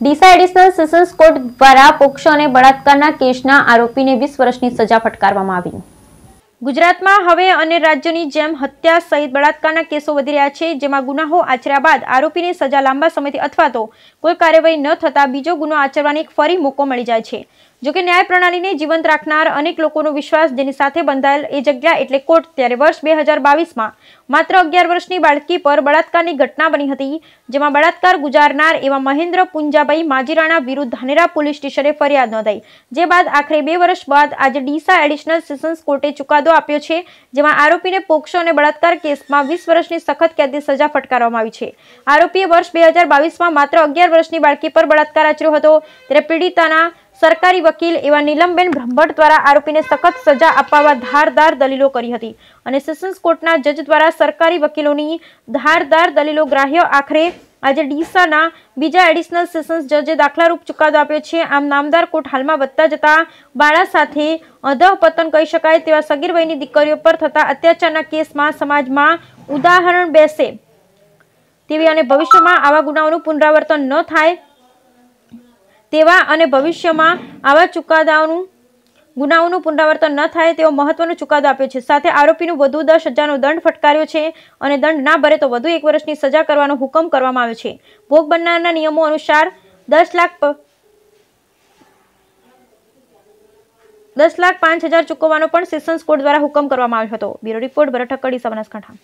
Deesa additional sessions court દ્વારા POCSO અને બળાત્કારના કેસના આરોપીને વીસ વર્ષની સજા ફટકારવામાં આવી. ગુજરાતમાં હવે અન્ય રાજ્યોની જેમ હત્યા સહિત બળાત્કારના કેસો વધી રહ્યા છે, જેમાં ગુનાહો આચર્યા બાદ આરોપીને સજા લાંબા સમયથી અથવા તો કોઈ કાર્યવાહી ન થતા બીજો ગુનો આચરવાની ફરી મોકો મળી જાય છે. જોકે ન્યાય પ્રણાલીને જીવંત રાખનાર અનેક લોકોનો વિશ્વાસ જેની સાથે બંધાયેલ એ જગ્યા એટલે કોર્ટ ત્યારે વર્ષ બે હજાર બાવીસમાં માત્ર અગિયાર વર્ષની બાળકી પર બળાત્કારની ઘટના બની હતી, જેમાં બળાત્કાર ગુજારનાર એવા મહેન્દ્ર પુંજાભાઈ માજીરાણા વિરુદ્ધ ધાનેરા પોલીસ સ્ટેશને ફરિયાદ નોંધાઈ, જે બાદ આખરે બે વર્ષ બાદ આજે ડીસા એડિશનલ સેશન્સ કોર્ટે ચુકાદો આપ્યો છે, જેમાં આરોપીને પોક્સો અને બળાત્કાર કેસમાં વીસ વર્ષની સખત કેદી સજા ફટકારવામાં આવી છે. આરોપીએ વર્ષ બે હજાર બાવીસમાં માત્ર અગિયાર વર્ષની બાળકી પર બળાત્કાર આચર્યો હતો, ત્યારે પીડિતાના સરકારી વકીલ એવા નીલમબેન બ્રહ્મભટ્ટ દ્વારા આરોપીને સખત સજા અપાવવા ધારદાર દલીલો કરી હતી અને સેશન્સ કોર્ટના જજ દ્વારા સરકારી વકીલોની ધારદાર દલીલો ગ્રાહ્ય આખરે આજે ડીસાના બીજા એડિશનલ સેશન્સ જજે દાખલારૂપ ચુકાદો આપ્યો છે. આમ નામદાર કોર્ટ હાલમાં વધતા જતા બાળા સાથે અધપતન કહી શકાય તેવા સગીર વયની દીકરીઓ પર થતા અત્યાચારના કેસમાં સમાજમાં ઉદાહરણ બેસે તેવી અને ભવિષ્યમાં આવા ગુનાઓનું પુનરાવર્તન ન થાય તેવા અને ભવિષ્યમાં આવા ચુકાદાઓનું, ગુનાઓનું પુનરાવર્તન ન થાય તેવો મહત્વનો ચુકાદો આપ્યો છે. સાથે આરોપીનું વધુ દસ હજારનો દંડ ફટકાર્યો છે અને દંડ ના ભરે તો વધુ એક વર્ષની સજા કરવાનો હુકમ કરવામાં આવ્યો છે. ભોગ બનનારના નિયમો અનુસાર દસ લાખ દસ લાખ પાંચ હજાર ચૂકવવાનો પણ સેશન્સ કોર્ટ દ્વારા હુકમ કરવામાં આવ્યો હતો. બ્યુરો રિપોર્ટ ભરત ઠક્કડી બનાસકાંઠા